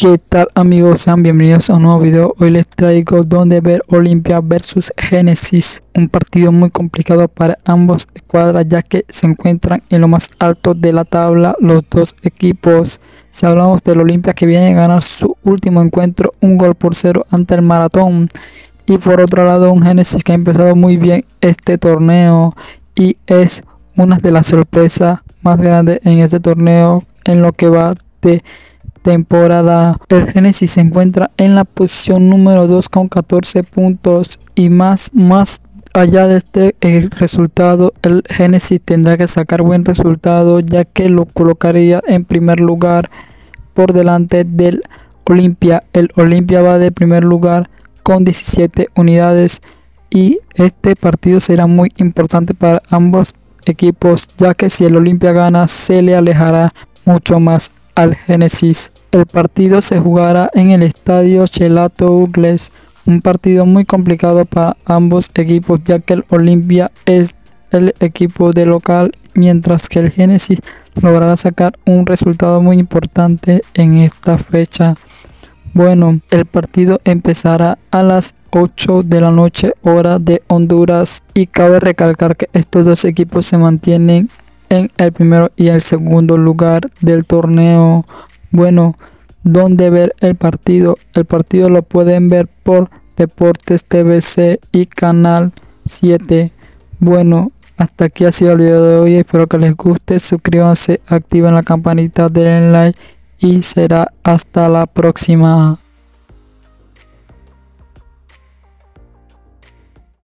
¿Qué tal amigos? Sean bienvenidos a un nuevo video. Hoy les traigo donde ver Olimpia versus Genesis. Un partido muy complicado para ambos escuadras ya que se encuentran en lo más alto de la tabla los dos equipos. Si hablamos del Olimpia que viene a ganar su último encuentro un gol por cero ante el Maratón. Y por otro lado un Genesis que ha empezado muy bien este torneo y es una de las sorpresas más grandes en este torneo en lo que va de temporada. El Genesis se encuentra en la posición número 2 con 14 puntos y más, más allá de este resultado, el Genesis tendrá que sacar buen resultado ya que lo colocaría en primer lugar por delante del Olimpia. El Olimpia va de primer lugar con 17 unidades y este partido será muy importante para ambos equipos ya que si el Olimpia gana se le alejará mucho más al Genesis. El partido se jugará en el estadio Chelato Ugles, un partido muy complicado para ambos equipos ya que el Olimpia es el equipo de local mientras que el Genesis logrará sacar un resultado muy importante en esta fecha. Bueno, el partido empezará a las 8 de la noche hora de Honduras y cabe recalcar que estos dos equipos se mantienen en el primero y el segundo lugar del torneo. Bueno, donde ver el partido? El partido lo pueden ver por Deportes TVC y Canal 7. Bueno, hasta aquí ha sido el video de hoy. Espero que les guste. Suscríbanse, activen la campanita, denle like y será hasta la próxima.